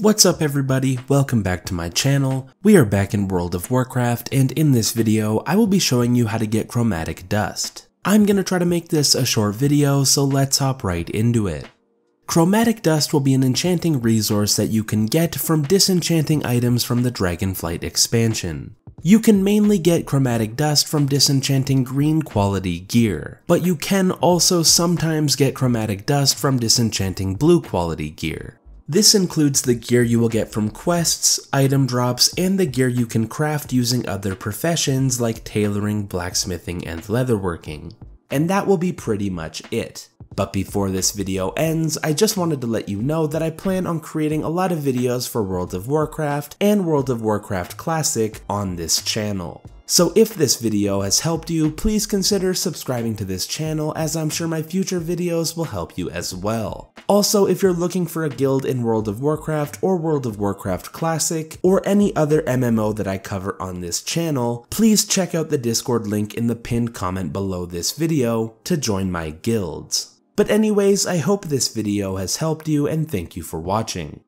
What's up everybody, welcome back to my channel. We are back in World of Warcraft and in this video I will be showing you how to get chromatic dust. I'm gonna try to make this a short video so let's hop right into it. Chromatic dust will be an enchanting resource that you can get from disenchanting items from the Dragonflight expansion. You can mainly get chromatic dust from disenchanting green quality gear, but you can also sometimes get chromatic dust from disenchanting blue quality gear. This includes the gear you will get from quests, item drops, and the gear you can craft using other professions like tailoring, blacksmithing, and leatherworking. And that will be pretty much it. But before this video ends, I just wanted to let you know that I plan on creating a lot of videos for World of Warcraft and World of Warcraft Classic on this channel. So if this video has helped you, please consider subscribing to this channel as I'm sure my future videos will help you as well. Also, if you're looking for a guild in World of Warcraft or World of Warcraft Classic, or any other MMO that I cover on this channel, please check out the Discord link in the pinned comment below this video to join my guilds. But anyways, I hope this video has helped you and thank you for watching.